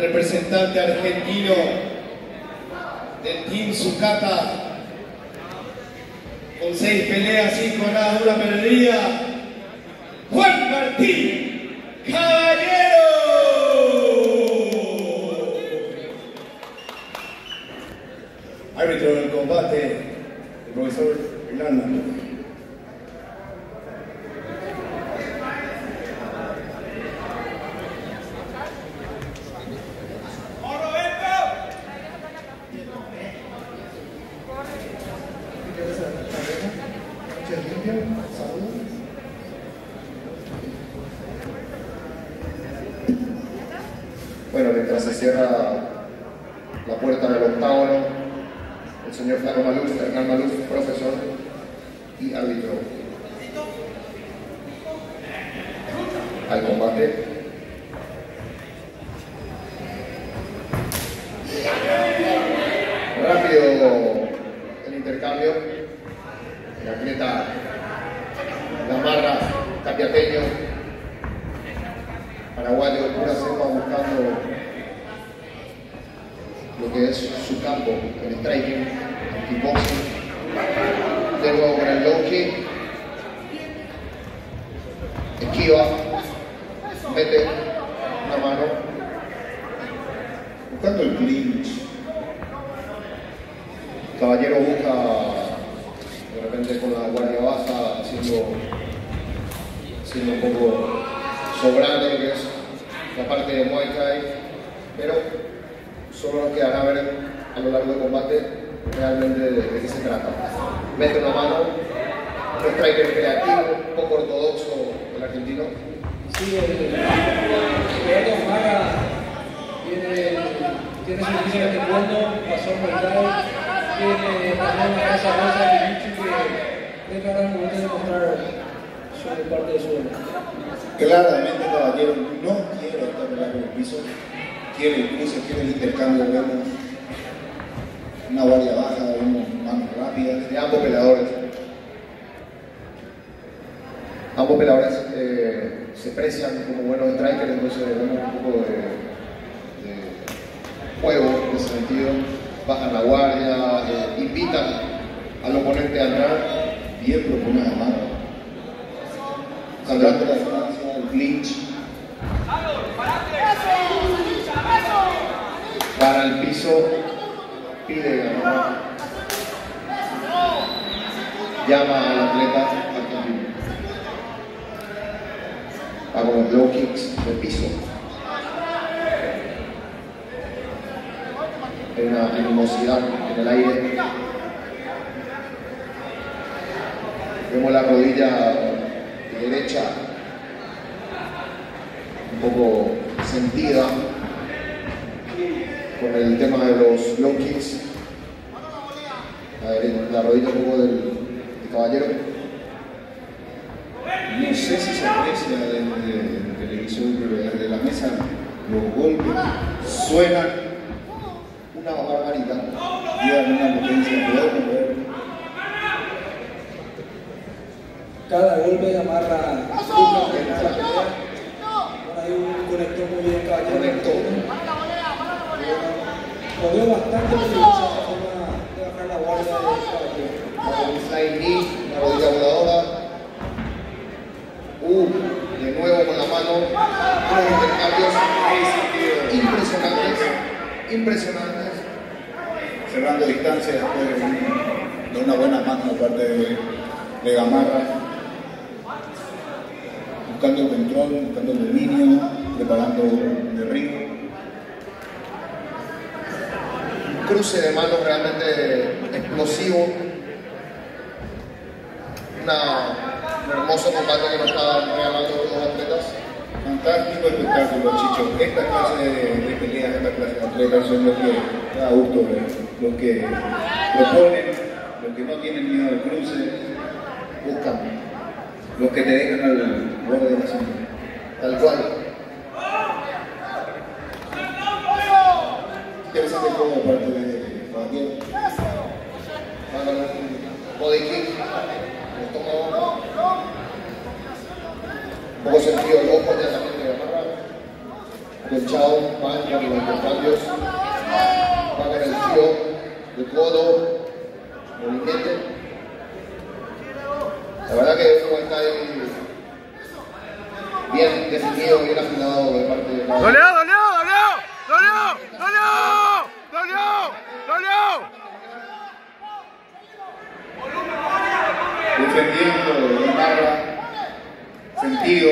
representante argentino del Team Sucata con seis peleas, cinco ganadas, una perdida, Juan Martín Caballero. Árbitro del combate, el profesor Hernán Bueno, mientras se cierra la puerta del octágono, el señor Flaco Maluz, Hernán Maluz, profesor y árbitro al combate. Rápido el intercambio. El atleta Gamarra, Tapiateño, paraguayo de cepa buscando lo que es su campo, el striking, el kickboxing. De nuevo con el low kick. Esquiva, mete una mano, buscando el clinch. Caballero busca de repente con la guardia baja haciendo, haciendo un poco sobrando lo que es la parte de Muay Thai, pero solo nos quedará ver a lo largo del combate realmente de, de qué se trata. Mete una mano, un striker creativo, un poco ortodoxo el argentino. Sí, el Eduardo Mara tiene, tiene su oficio de taekwondo, pasó por tiene también una casa rosa de jiu que es ahora el de mostrar Claramente, caballero, no quiere estar en el piso, quiere el quiere el intercambio, vemos una guardia baja, vemos manos rápidas. de ambos peleadores. Ambos peleadores eh, se precian como buenos strikers, entonces vemos un poco de, juego en ese sentido. Bajan la guardia, eh, invitan al oponente a entrar. Bien propone además, salvando la distancia, el clinch. Para el piso, pide ganar. Llama al atleta. Va con los low kicks de piso. Hay una animosidad en el aire. Vemos la rodilla derecha un poco sentida con el tema de los low kicks. La, rodilla un del, caballero. No sé si se aprecia desde el televisor, pero la mesa los golpes suenan una barbaridad. Llevan una potencia, podemos ver. Cada golpe amarra una de la pelea. Bueno, hay un conector muy bien caballero. Conectó. Lo veo bastante peligroso la forma de bajar la guardia del caballero. Un una rodilla voladora. Uh, de nuevo con la mano. Unos intercambios impresionantes. Impresionantes. cerrando distancia después de, un- de una buena mano de parte de, de Gamarra, buscando el control, buscando el dominio, preparando de ring. Un cruce de manos realmente explosivo. Una, un hermoso combate que nos estaban regalando los atletas. Fantástico espectáculo, Chicho. Esta clase de, de esta clase de atletas son los que da gusto ver, los que proponen, los que no tienen miedo al cruce, Buscan, los que te dejan al borde de la cinta. tal cual. Interesante juego de parte de un body kick, el estómago. Un poco sentido el ojo ya también de amarra. colchado, van con los intercambios, el giro de codo, movimiento. La verdad que un está ahí bien definido, bien afinado de parte de cada ¡Dolió, dolió, dolió! ¡Dolió! ¡Dolió! ¡Dolió! ¡Dolió! defendiendo de barra, sentido,